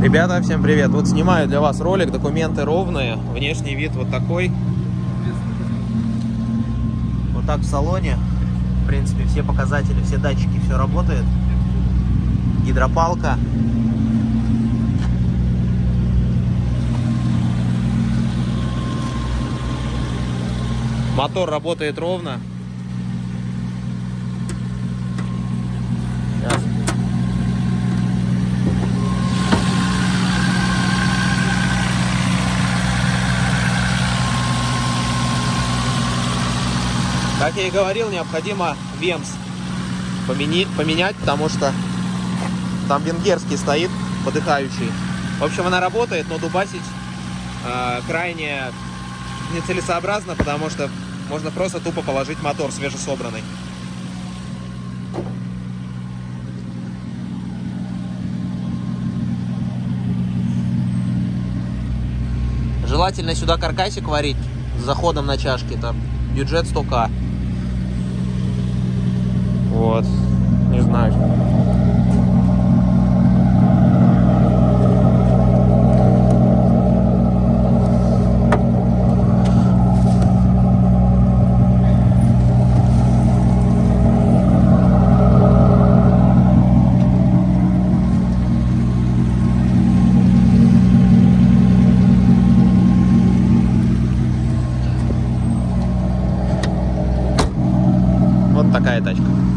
Ребята, всем привет! Вот снимаю для вас ролик, документы ровные, внешний вид вот такой. Вот так в салоне. В принципе, все показатели, все датчики, все работает. Гидропалка. Мотор работает ровно. Как я и говорил, необходимо ВЕМС поменять, поменять, потому что там венгерский стоит, подыхающий. В общем, она работает, но дубасить э, крайне нецелесообразно, потому что можно просто тупо положить мотор свежесобранный. Желательно сюда каркасик варить с заходом на чашки. Там бюджет 100к вот не знаю. Вот такая тачка.